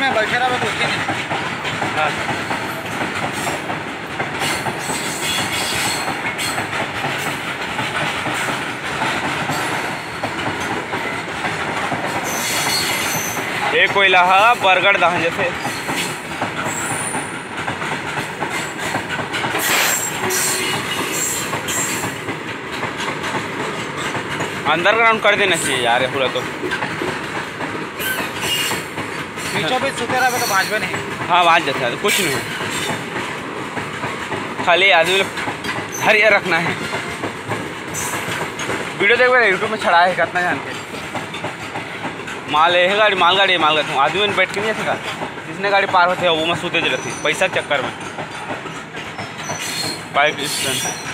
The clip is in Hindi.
में बैठे रहा कुछ नहीं हाँ ये कोयला है, बरगढ़ दहन जैसे। अंडरग्राउंड कर देना चाहिए यार पूरा तो। बीचों बीच सूखे तो भाजपा नहीं। हाँ वहाँ जैसा है कुछ नहीं खाली आदमी लोग हरियर रखना है। वीडियो देख रहे यूट्यूब में चढ़ा है, कितना जान के। माल है गाड़ी, माल गाड़ी माल गाड़ी। आदमी में बैठ के नहीं सका जिसने गाड़ी पार होते है, वो मैं सूते रहती पैसा चक्कर में। Bike stand